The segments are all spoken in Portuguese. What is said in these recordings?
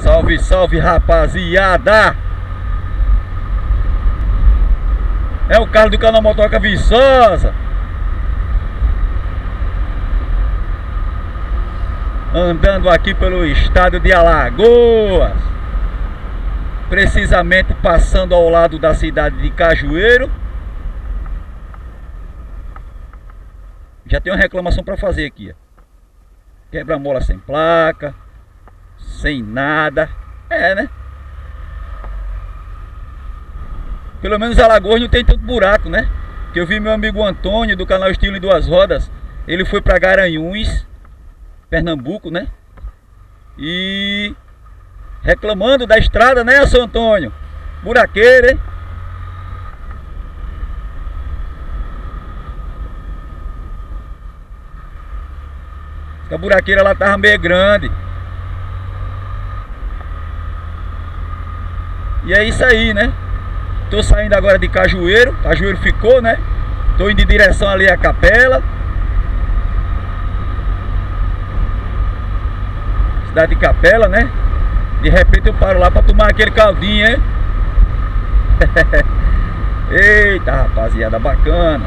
Salve, salve rapaziada! É o carro do canal Motoca Viçosa! Andando aqui pelo estado de Alagoas. Precisamente passando ao lado da cidade de Cajueiro. Já tem uma reclamação para fazer aqui Quebra-mola sem placa sem nada. É, né? Pelo menos Alagoas não tem tanto buraco, né? Que eu vi meu amigo Antônio do canal Estilo em Duas Rodas. Ele foi para Garanhuns, Pernambuco, né? E reclamando da estrada, né, seu Antônio? Buraqueira, hein? A buraqueira lá tava meio grande. E é isso aí, né? Tô saindo agora de Cajueiro, Cajueiro ficou, né? Tô indo em direção ali à capela. Cidade de Capela, né? De repente eu paro lá pra tomar aquele caldinho, hein? Eita, rapaziada, bacana.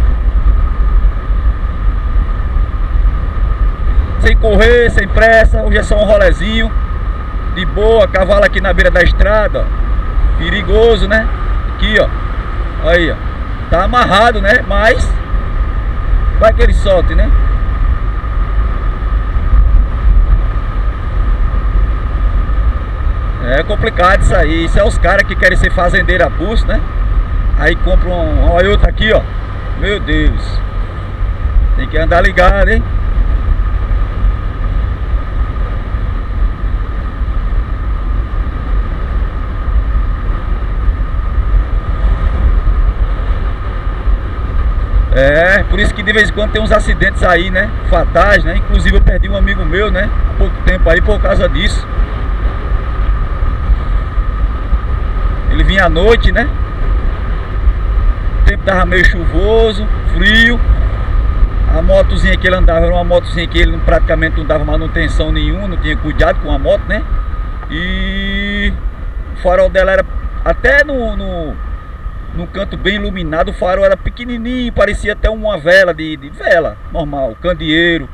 Sem correr, sem pressa, hoje é só um rolezinho. De boa, cavalo aqui na beira da estrada, ó. Perigoso, né? Aqui, ó. Aí, ó. Tá amarrado, né? Mas vai que ele solte, né? É complicado isso aí. Isso é os caras que querem ser fazendeiro a pulso, né? Aí compram um, olha outro aqui, ó. Meu Deus. Tem que andar ligado, hein? É, por isso que de vez em quando tem uns acidentes aí, né? Fatais, né? Inclusive eu perdi um amigo meu, né? Há pouco tempo aí por causa disso. Ele vinha à noite, né? O tempo tava meio chuvoso, frio. A motozinha que ele andava era uma motozinha que ele praticamente não dava manutenção nenhuma, não tinha cuidado com a moto, né? E o farol dela era até no, no num canto bem iluminado, o farol era pequenininho, parecia até uma vela de, de vela, normal, candeeiro.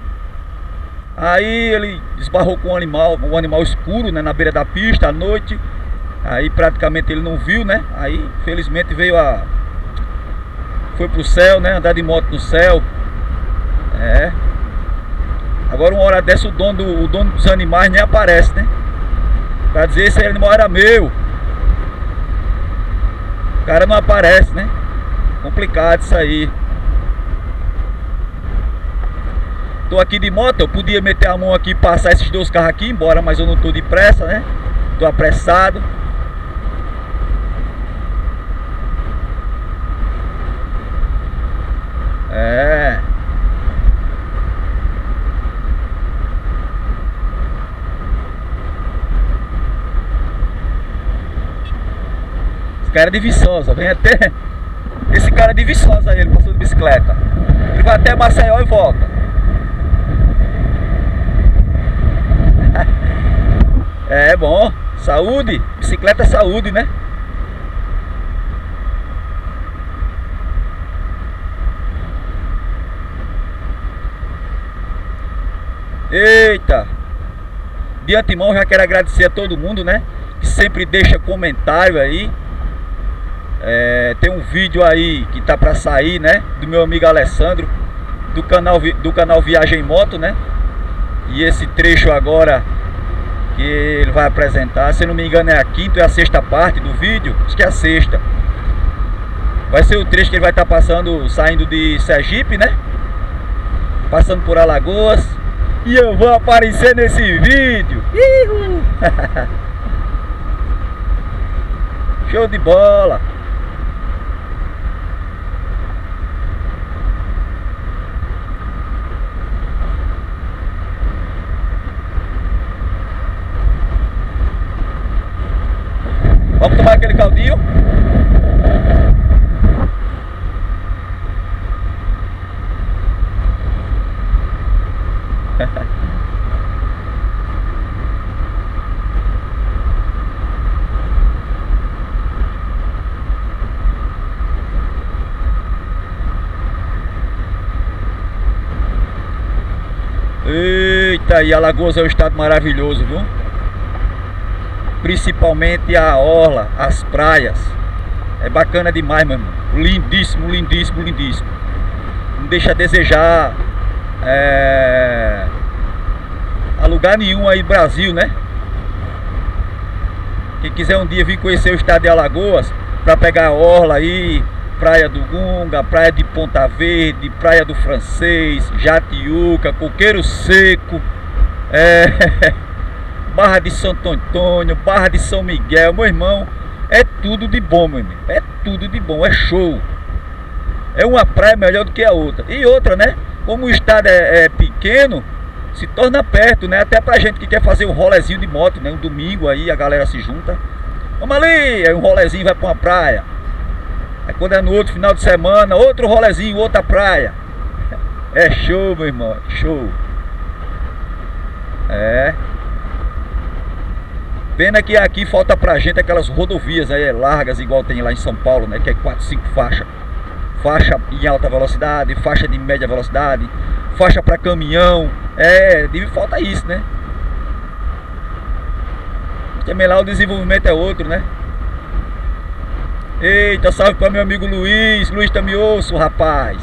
Aí ele esbarrou com um animal, um animal escuro, né, na beira da pista à noite. Aí praticamente ele não viu, né? Aí felizmente veio a foi pro céu, né, andar de moto no céu. É. Agora uma hora dessa o dono, do, o dono dos animais nem aparece, né? Pra dizer esse animal era meu cara não aparece, né? Complicado isso aí. Tô aqui de moto, eu podia meter a mão aqui passar esses dois carros aqui embora, mas eu não tô de pressa, né? Tô apressado. É. Esse cara é de Viçosa, vem até. Esse cara é de Viçosa aí, ele passou de bicicleta. Ele vai até Maceió e volta. É bom, saúde, bicicleta é saúde, né? Eita! De antemão já quero agradecer a todo mundo, né? Que sempre deixa comentário aí. É, tem um vídeo aí que tá para sair, né? Do meu amigo Alessandro, do canal, do canal Viagem Moto, né? E esse trecho agora que ele vai apresentar, se não me engano é a quinta ou é a sexta parte do vídeo, acho que é a sexta. Vai ser o trecho que ele vai estar tá passando, saindo de Sergipe, né? Passando por Alagoas. E eu vou aparecer nesse vídeo. Show de bola! aquele caldinho. Eita, e Alagoas é um estado maravilhoso, viu? Principalmente a orla, as praias. É bacana demais, irmão. Lindíssimo, lindíssimo, lindíssimo. Não deixa a desejar é, a lugar nenhum aí Brasil, né? Quem quiser um dia vir conhecer o estado de Alagoas, para pegar a orla aí, Praia do Gunga, Praia de Ponta Verde, Praia do Francês, Jatiuca, Coqueiro Seco, é, Barra de Santo Antônio, Barra de São Miguel, meu irmão, é tudo de bom, meu irmão, é tudo de bom, é show. É uma praia melhor do que a outra. E outra, né? Como o estado é, é pequeno, se torna perto, né? Até pra gente que quer fazer um rolezinho de moto, né? Um domingo aí a galera se junta. Vamos ali, aí um rolezinho vai pra uma praia. Aí quando é no outro final de semana, outro rolezinho, outra praia. É show, meu irmão, é show. É. Pena que aqui falta pra gente aquelas rodovias aí largas, igual tem lá em São Paulo, né? Que é 4, 5 faixas. Faixa em alta velocidade, faixa de média velocidade, faixa para caminhão. É, falta isso, né? Também lá o desenvolvimento é outro, né? Eita, salve para meu amigo Luiz. Luiz também ouço, rapaz.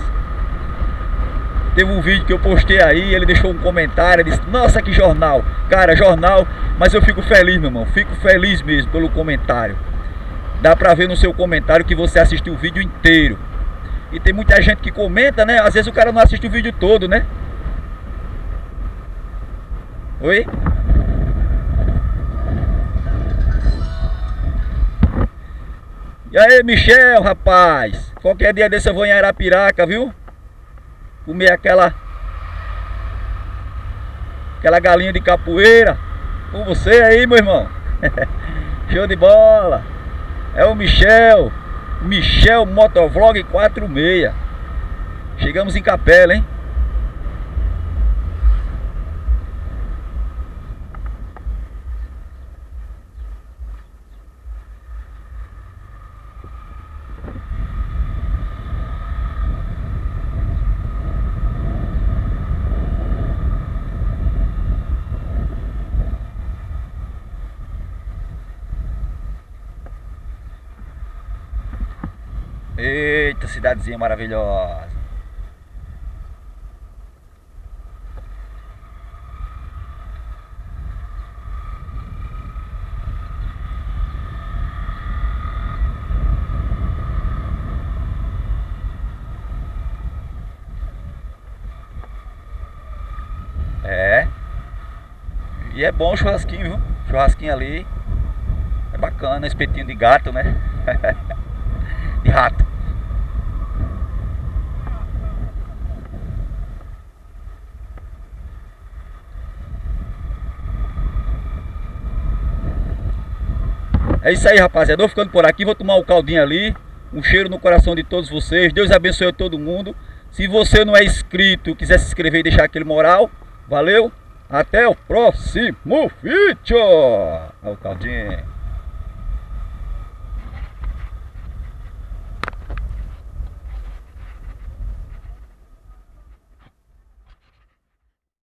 Teve um vídeo que eu postei aí, ele deixou um comentário, disse, nossa que jornal. Cara, jornal, mas eu fico feliz, meu irmão. Fico feliz mesmo pelo comentário. Dá pra ver no seu comentário que você assistiu o vídeo inteiro. E tem muita gente que comenta, né? Às vezes o cara não assiste o vídeo todo, né? Oi? E aí, Michel, rapaz? Qualquer dia desse eu vou em Arapiraca, viu? Comer aquela... Aquela galinha de capoeira. Com você aí, meu irmão. Show de bola. É o Michel. Michel Motovlog 46. Chegamos em Capela, hein? Eita, cidadezinha maravilhosa. É. E é bom o churrasquinho, viu? Churrasquinho ali. É bacana, espetinho de gato, né? rato. É isso aí, rapaziada. Eu ficando por aqui, vou tomar o um caldinho ali. Um cheiro no coração de todos vocês. Deus abençoe todo mundo. Se você não é inscrito, quiser se inscrever e deixar aquele moral, valeu. Até o próximo vídeo. Olha o caldinho.